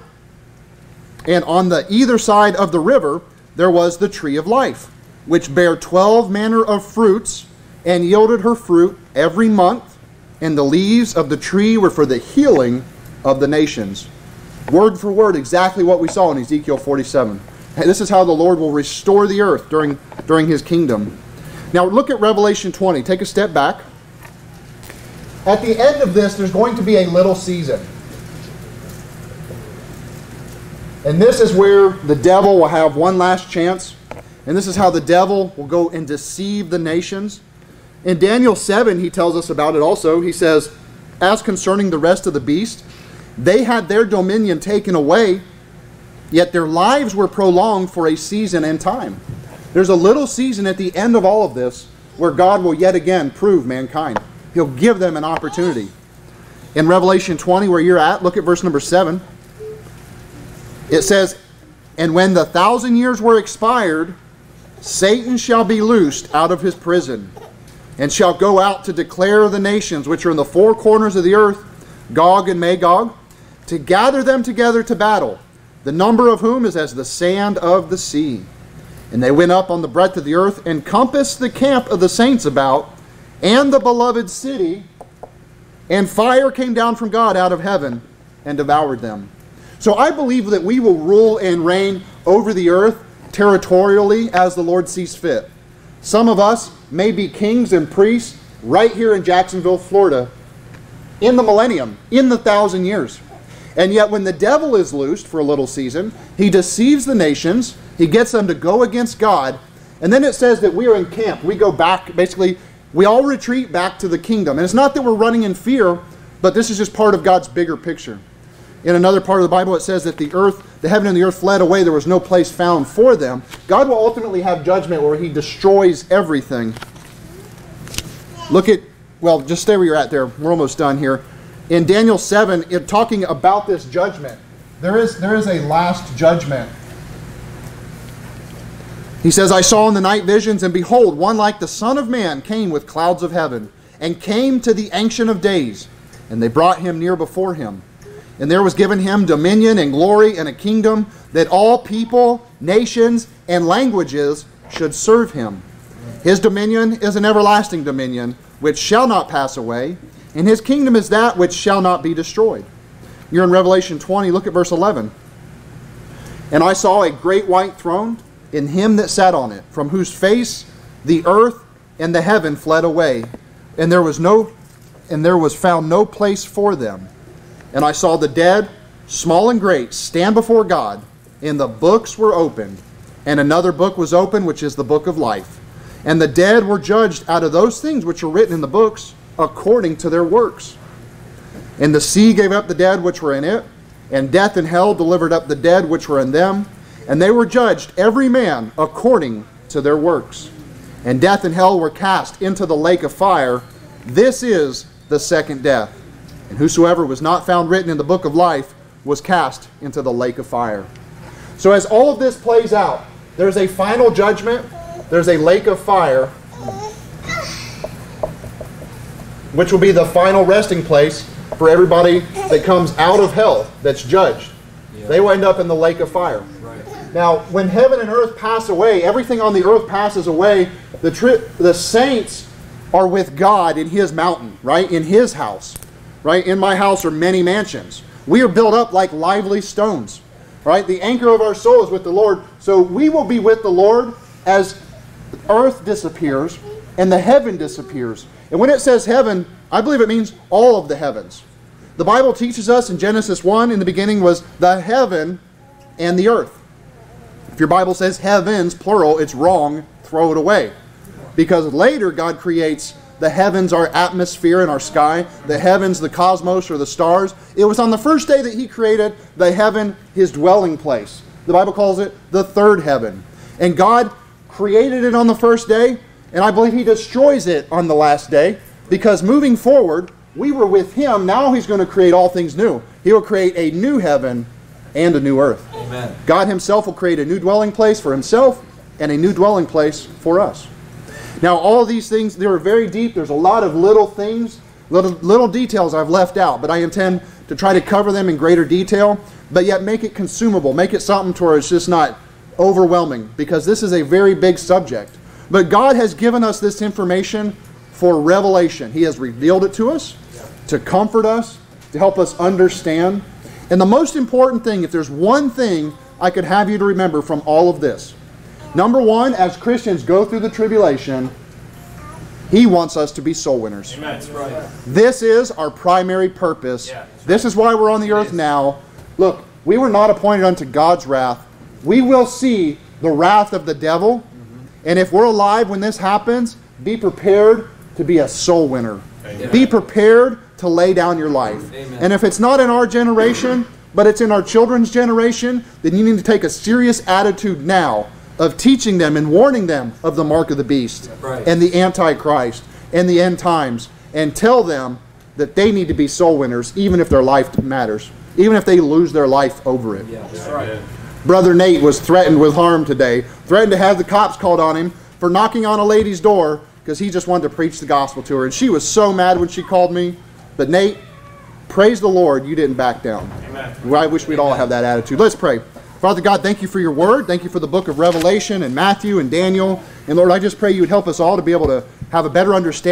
[SPEAKER 1] and on the either side of the river, there was the tree of life, which bare twelve manner of fruits and yielded her fruit every month, and the leaves of the tree were for the healing of the nations. Word for word, exactly what we saw in Ezekiel 47. This is how the Lord will restore the earth during, during his kingdom. Now, look at Revelation 20. Take a step back. At the end of this, there's going to be a little season. And this is where the devil will have one last chance. And this is how the devil will go and deceive the nations. In Daniel 7, he tells us about it also. He says, As concerning the rest of the beast, they had their dominion taken away, yet their lives were prolonged for a season and time. There's a little season at the end of all of this where God will yet again prove mankind. He'll give them an opportunity. In Revelation 20, where you're at, look at verse number 7. It says, And when the thousand years were expired, Satan shall be loosed out of his prison and shall go out to declare the nations which are in the four corners of the earth, Gog and Magog, to gather them together to battle, the number of whom is as the sand of the sea. And they went up on the breadth of the earth and compassed the camp of the saints about, and the beloved city, and fire came down from God out of heaven and devoured them. So I believe that we will rule and reign over the earth territorially as the Lord sees fit. Some of us may be kings and priests right here in Jacksonville, Florida, in the millennium, in the thousand years. And yet, when the devil is loosed for a little season, he deceives the nations, he gets them to go against God, and then it says that we are in camp. We go back, basically, we all retreat back to the kingdom. And it's not that we're running in fear, but this is just part of God's bigger picture in another part of the Bible, it says that the earth, the heaven and the earth fled away. There was no place found for them. God will ultimately have judgment where he destroys everything. Look at, well, just stay where you're at there. We're almost done here. In Daniel 7, it, talking about this judgment, there is, there is a last judgment. He says, I saw in the night visions, and behold, one like the Son of Man came with clouds of heaven, and came to the Ancient of Days, and they brought him near before him. And there was given him dominion and glory and a kingdom that all people, nations, and languages should serve him. His dominion is an everlasting dominion which shall not pass away, and his kingdom is that which shall not be destroyed. You're in Revelation 20, look at verse 11. And I saw a great white throne, and him that sat on it, from whose face the earth and the heaven fled away, and there was no and there was found no place for them. And I saw the dead, small and great, stand before God, and the books were opened. And another book was opened, which is the book of life. And the dead were judged out of those things which are written in the books according to their works. And the sea gave up the dead which were in it, and death and hell delivered up the dead which were in them, and they were judged every man according to their works. And death and hell were cast into the lake of fire. This is the second death. And whosoever was not found written in the book of life was cast into the lake of fire. So, as all of this plays out, there's a final judgment, there's a lake of fire, which will be the final resting place for everybody that comes out of hell that's judged. They will end up in the lake of fire. Right. Now, when heaven and earth pass away, everything on the earth passes away. The, tri- the saints are with God in his mountain, right? In his house right? In my house are many mansions. We are built up like lively stones, right? The anchor of our soul is with the Lord. So we will be with the Lord as earth disappears and the heaven disappears. And when it says heaven, I believe it means all of the heavens. The Bible teaches us in Genesis 1 in the beginning was the heaven and the earth. If your Bible says heavens, plural, it's wrong. Throw it away. Because later God creates the heavens, our atmosphere and our sky, the heavens, the cosmos, or the stars. It was on the first day that He created the heaven, His dwelling place. The Bible calls it the third heaven. And God created it on the first day, and I believe He destroys it on the last day because moving forward, we were with Him. Now He's going to create all things new. He will create a new heaven and a new earth. Amen. God Himself will create a new dwelling place for Himself and a new dwelling place for us. Now, all these things, they are very deep. There's a lot of little things, little, little details I've left out, but I intend to try to cover them in greater detail, but yet make it consumable, make it something to where it's just not overwhelming, because this is a very big subject. But God has given us this information for revelation. He has revealed it to us, to comfort us, to help us understand. And the most important thing, if there's one thing I could have you to remember from all of this, Number one, as Christians go through the tribulation, he wants us to be soul winners. Amen. Right. This is our primary purpose. Yeah, right. This is why we're on the earth now. Look, we were not appointed unto God's wrath. We will see the wrath of the devil. Mm -hmm. And if we're alive when this happens, be prepared to be a soul winner. Amen. Be prepared to lay down your life. Amen. And if it's not in our generation, but it's in our children's generation, then you need to take a serious attitude now of teaching them and warning them of the mark of the beast right. and the antichrist and the end times and tell them that they need to be soul winners even if their life matters even if they lose their life over it yeah, right. brother nate was threatened with harm today threatened to have the cops called on him for knocking on a lady's door because he just wanted to preach the gospel to her and she was so mad when she called me but nate praise the lord you didn't back down Amen. i wish we'd all have that attitude let's pray Father God, thank you for your word. Thank you for the book of Revelation and Matthew and Daniel. And Lord, I just pray you would help us all to be able to have a better understanding.